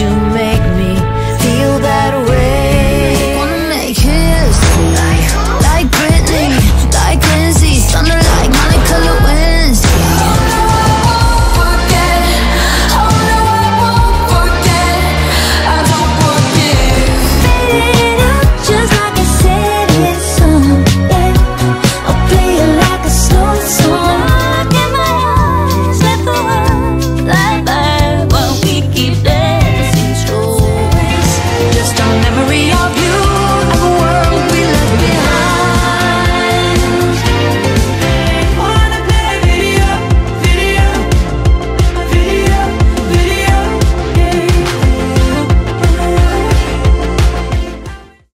you made